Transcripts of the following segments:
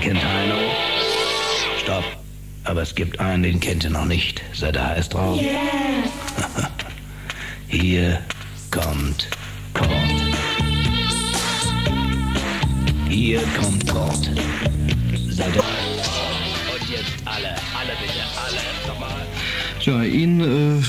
kennt Heino. Stopp. Aber es gibt einen, den kennt ihr noch nicht. Seid ihr heiß drauf? Yeah. Hier kommt Kort. Hier kommt Kort. Seid ihr Und jetzt alle, alle bitte, alle. Nochmal. Ja, ihn, äh,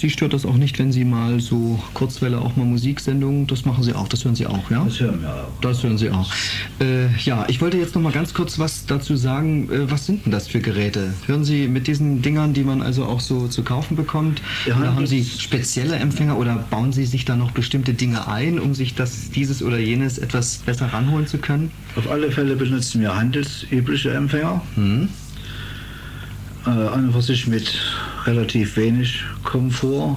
Sie stört das auch nicht, wenn Sie mal so Kurzwelle auch mal Musiksendungen, das machen Sie auch, das hören Sie auch, ja? Das hören wir auch. Das hören Sie auch. Äh, ja, ich wollte jetzt noch mal ganz kurz was dazu sagen. Äh, was sind denn das für Geräte? Hören Sie mit diesen Dingern, die man also auch so zu kaufen bekommt, Ja, oder haben Sie spezielle Empfänger oder bauen Sie sich da noch bestimmte Dinge ein, um sich das, dieses oder jenes etwas besser ranholen zu können? Auf alle Fälle benutzen wir handelsübliche Empfänger. Hm? Äh, an und für sich mit relativ wenig Komfort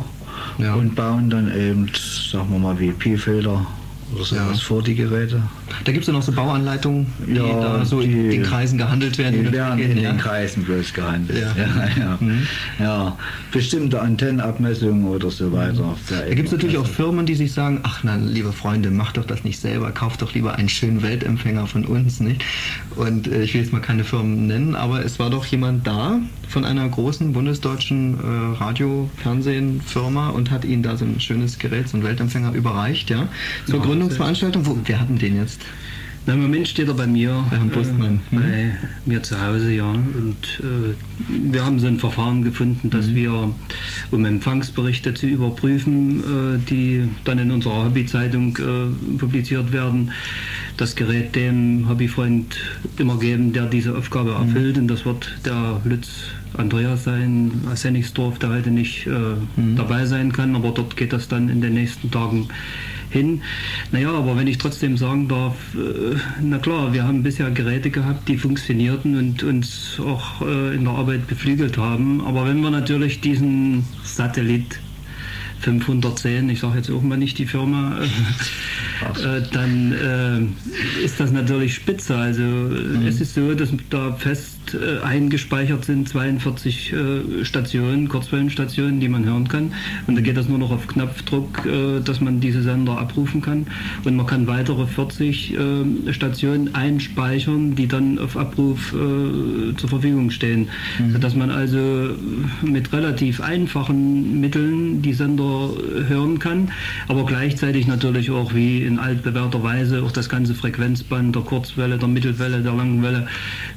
Ja. und bauen dann eben, sagen wir mal, wie Pi-Filter oder sowas Ja. vor die Geräte. Da gibt es ja noch so Bauanleitungen, die Ja, da so in die- den Kreisen gehandelt werden. Die werden in ja. den Kreisen bloß gehandelt. Ja. Ja, ja. Mhm. ja. Bestimmte Antennenabmessungen oder so weiter. Da gibt es natürlich auch Firmen, die sich sagen, ach na, liebe Freunde, macht doch das nicht selber, kauft doch lieber einen schönen Weltempfänger von uns, nicht? Und äh, ich will jetzt mal keine Firmen nennen, aber es war doch jemand da von einer großen bundesdeutschen äh, Radio-Fernsehen-Firma und hat ihnen da so ein schönes Gerät, so einen Weltempfänger überreicht, ja? Zur Ja, Gründungsveranstaltung. Wo, wir hatten den jetzt. Na, Im Moment steht er bei mir, Bei Herrn Bustmann. äh, Mhm. bei mir zu Hause, ja. Und äh, wir haben so ein Verfahren gefunden, dass Mhm. wir, um Empfangsberichte zu überprüfen, äh, die dann in unserer Hobbyzeitung äh, publiziert werden, das Gerät dem Hobbyfreund immer geben, der diese Aufgabe Mhm. erfüllt. Und das wird der Lütz Andreas sein, aus Hennigsdorf, der heute nicht äh, Mhm. dabei sein kann, aber dort geht das dann in den nächsten Tagen hin. Naja, aber wenn ich trotzdem sagen darf, äh, na klar, wir haben bisher Geräte gehabt, die funktionierten und uns auch äh, in der Arbeit beflügelt haben. Aber wenn wir natürlich diesen Satellit 510, ich sage jetzt auch mal nicht die Firma, äh, dann äh, ist das natürlich spitze. Also äh, es ist so, dass da fest äh, eingespeichert sind 42 äh, Stationen, Kurzwellenstationen, die man hören kann. Und da geht das nur noch auf Knopfdruck, äh, dass man diese Sender abrufen kann. Und man kann weitere 40 äh, Stationen einspeichern, die dann auf Abruf äh, zur Verfügung stehen. Sodass man also mit relativ einfachen Mitteln die Sender hören kann, aber gleichzeitig natürlich auch wie in altbewährter Weise auch das ganze Frequenzband der Kurzwelle, der Mittelwelle, der Langwelle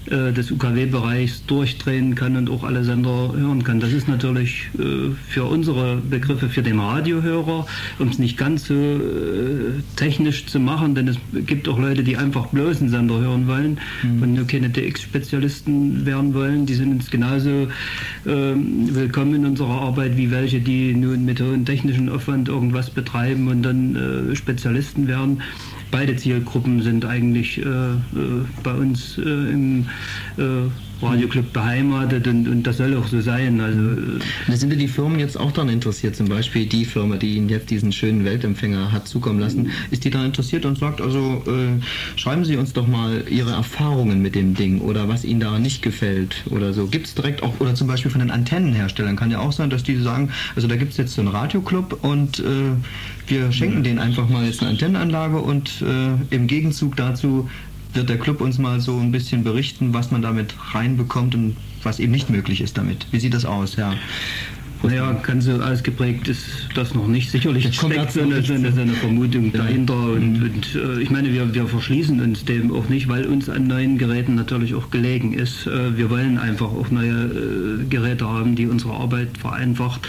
äh, des UKW-Bereichs durchdrehen kann und auch alle Sender hören kann. Das ist natürlich äh, für unsere Begriffe, für den Radiohörer, um es nicht ganz so äh, technisch zu machen, denn es gibt auch Leute, die einfach bloß einen Sender hören wollen und nur keine DX-Spezialisten werden wollen. Die sind uns genauso ähm, willkommen in unserer Arbeit wie welche, die nun mit hohem technischen Aufwand irgendwas betreiben und dann äh, Spezialisten werden. Beide Zielgruppen sind eigentlich äh, äh, bei uns äh, im äh, Radioclub beheimatet und, und das soll auch so sein. Also äh, Da sind ja die Firmen jetzt auch daran interessiert, zum Beispiel die Firma, die Ihnen jetzt diesen schönen Weltempfänger hat zukommen lassen. Ist die daran interessiert und sagt, also äh, schreiben Sie uns doch mal Ihre Erfahrungen mit dem Ding oder was Ihnen daran nicht gefällt oder so. Gibt es direkt auch, oder zum Beispiel von den Antennenherstellern, kann ja auch sein, dass die sagen, also da gibt es jetzt so einen Radioclub und äh, wir schenken denen einfach mal jetzt eine Antennenanlage und äh, im Gegenzug dazu wird der Club uns mal so ein bisschen berichten, was man damit reinbekommt und was eben nicht möglich ist damit. Wie sieht das aus, ja? Naja, ganz so ausgeprägt ist das noch nicht. Sicherlich Das kommt steckt so eine, so eine, so eine Vermutung Ja. dahinter. Und, Mhm. und äh, ich meine, wir, wir verschließen uns dem auch nicht, weil uns an neuen Geräten natürlich auch gelegen ist. Äh, wir wollen einfach auch neue äh, Geräte haben, die unsere Arbeit vereinfacht.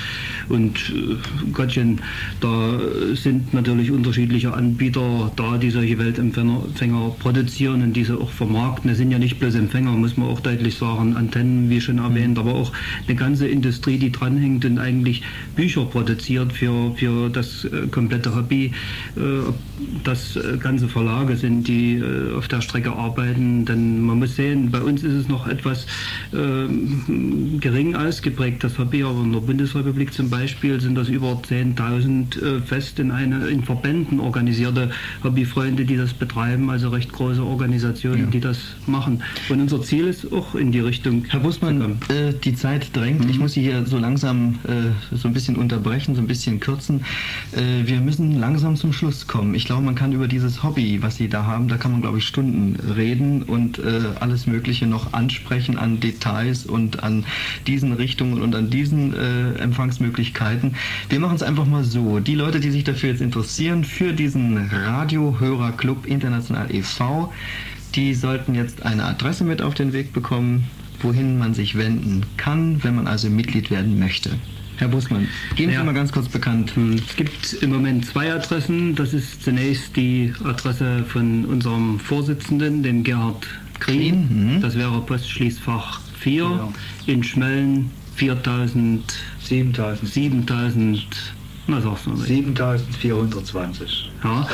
Und äh, Gottchen, da sind natürlich unterschiedliche Anbieter da, die solche Weltempfänger Empfänger produzieren und diese auch vermarkten. Es sind ja nicht bloß Empfänger, muss man auch deutlich sagen, Antennen, wie schon erwähnt, aber auch eine ganze Industrie, die dranhängt und eigentlich Bücher produziert für, für das äh, komplette Hobby. Äh, ob das äh, ganze Verlage sind, die auf der Strecke arbeiten. Denn man muss sehen, bei uns ist es noch etwas ähm, gering ausgeprägt, das Hobby, aber in der Bundesrepublik zum Beispiel sind das über 10.000 äh, fest in, eine, in Verbänden organisierte Hobbyfreunde, die das betreiben, also recht große Organisationen, Ja. die das machen. Und unser Ziel ist auch in die Richtung Herr Bussmann, kommen. äh, die Zeit drängt. Ich muss Sie hier so langsam äh, so ein bisschen unterbrechen, so ein bisschen kürzen. Äh, wir müssen langsam zum Schluss kommen. Ich glaube, man kann über dieses Hobby, was Sie da haben, da kann man, glaube ich, Stunden reden und äh, alles Mögliche noch ansprechen an Details und an diesen Richtungen und an diesen äh, Empfangsmöglichkeiten. Wir machen es einfach mal so. Die Leute, die sich dafür jetzt interessieren, für diesen Radiohörerclub International e.V., die sollten jetzt eine Adresse mit auf den Weg bekommen, wohin man sich wenden kann, wenn man also Mitglied werden möchte. Herr Busmann, geben Sie Ja. mal ganz kurz bekannt. Es gibt im Moment zwei Adressen. Das ist zunächst die Adresse von unserem Vorsitzenden, dem Gerhard Green. Green, mhm. Das wäre Postschließfach 4 Genau. in Schmellen 4000, 7000. 7000, na sag's mal. 7420. Ja.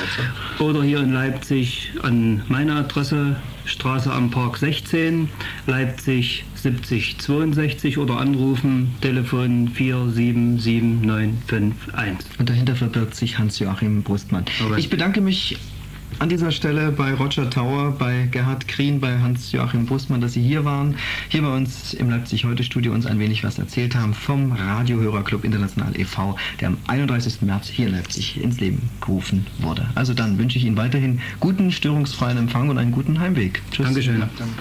Oder hier in Leipzig an meine Adresse, Straße am Park 16, Leipzig 7062 oder anrufen, Telefon 4779551. Und dahinter verbirgt sich Hans-Joachim Brustmann. Aber- Ich bedanke mich an dieser Stelle bei Roger Tower, bei Gerhard Krien, bei Hans-Joachim Brustmann, dass Sie hier waren, hier bei uns im Leipzig-Heute-Studio uns ein wenig was erzählt haben vom Radiohörerclub International e.V., der am 31. März hier in Leipzig ins Leben gerufen wurde. Also dann wünsche ich Ihnen weiterhin guten, störungsfreien Empfang und einen guten Heimweg. Tschüss. Dankeschön. Danke.